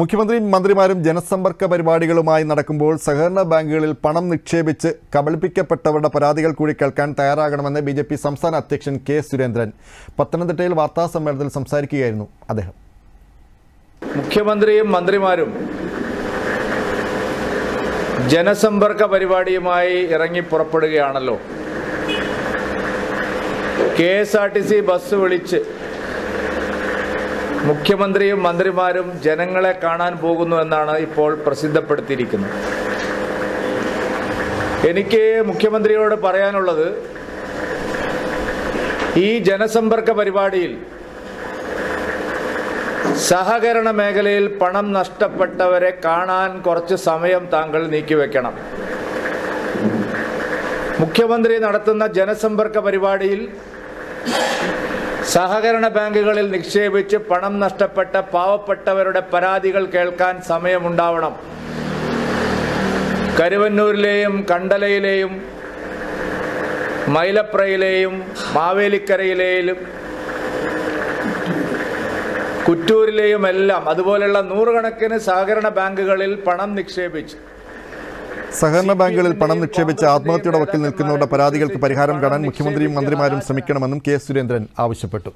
മുഖ്യമന്ത്രിയും മന്ത്രിമാരും ജനസമ്പർക്ക പരിപാടികളുമായി നടക്കുമ്പോൾ സഹകരണ ബാങ്കുകളിൽ പണം നിക്ഷേപിച്ച് കബളിപ്പിക്കപ്പെട്ടവരുടെ പരാതികൾ കൂടി കേൾക്കാൻ തയ്യാറാകണമെന്ന് ബി സംസ്ഥാന അധ്യക്ഷൻ കെ സുരേന്ദ്രൻ. പത്തനംതിട്ടയിൽ വാർത്താ സമ്മേളനത്തിൽ സംസാരിക്കുകയായിരുന്നു അദ്ദേഹം. മുഖ്യമന്ത്രിയും മന്ത്രിമാരും ജനസമ്പർക്ക പരിപാടിയുമായി ഇറങ്ങി പുറപ്പെടുകയാണല്ലോ. K S R T C bus വിളിച്ച് മുഖ്യമന്ത്രിയും മന്ത്രിമാരും ജനങ്ങളെ കാണാൻ പോകുന്നു എന്നാണ് ഇപ്പോൾ പ്രസിദ്ധപ്പെടുത്തിയിരിക്കുന്നത്. എനിക്ക് മുഖ്യമന്ത്രിയോട് പറയാനുള്ളത് ഈ ജനസമ്പർക്ക പരിപാടിയിൽ സഹകരണ മേഖലയിൽ പണം നഷ്ടപ്പെട്ടവരെ കാണാൻ കുറച്ച് സമയം താങ്കൾ നീക്കിവെക്കണം. മുഖ്യമന്ത്രി നടത്തുന്ന ജനസമ്പർക്ക പരിപാടിയിൽ സഹകരണ ബാങ്കുകളിൽ നിക്ഷേപിച്ച് പണം നഷ്ടപ്പെട്ട പാവപ്പെട്ടവരുടെ പരാതികൾ കേൾക്കാൻ സമയമുണ്ടാവണം. കരുവന്നൂരിലെയും കണ്ടലയിലെയും മൈലപ്രയിലെയും മാവേലിക്കരയിലെയും കുറ്റൂരിലെയും എല്ലാം അതുപോലെയുള്ള നൂറുകണക്കിന് സഹകരണ ബാങ്കുകളിൽ പണം നിക്ഷേപിച്ച് സഹകരണ ബാങ്കുകളിൽ പണം നിക്ഷേപിച്ച് ആത്മഹത്യയുടെ വക്കിൽ നിൽക്കുന്നവരുടെ പരാതികൾക്ക് പരിഹാരം കാണാൻ മുഖ്യമന്ത്രിയും മന്ത്രിമാരും ശ്രമിക്കണമെന്നും കെ സുരേന്ദ്രൻ ആവശ്യപ്പെട്ടു